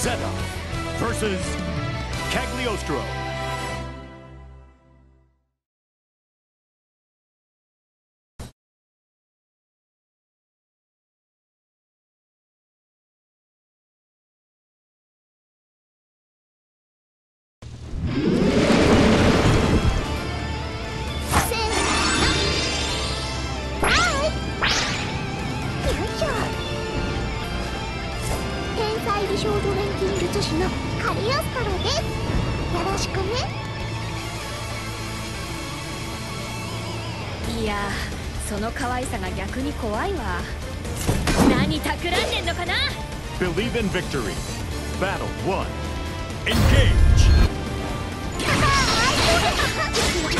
Zeta versus Cagliostro. Shoulder のカリオストロですよろしくねいやその可愛さが逆に怖いわ何企んでんのかな Believe in victory Battle 1 Engage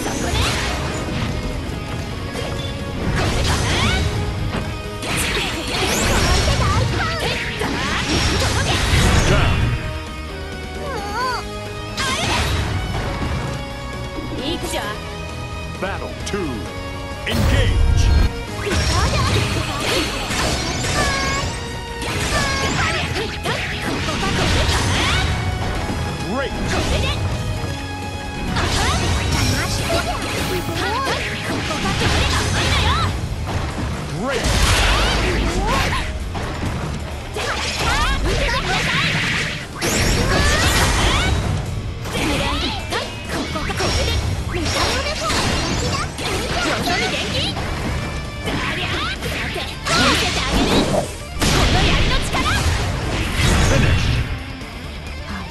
Battle 2. Engage!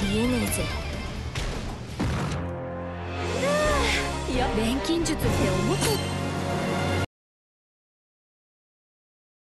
言えねえぜ錬金術って思っ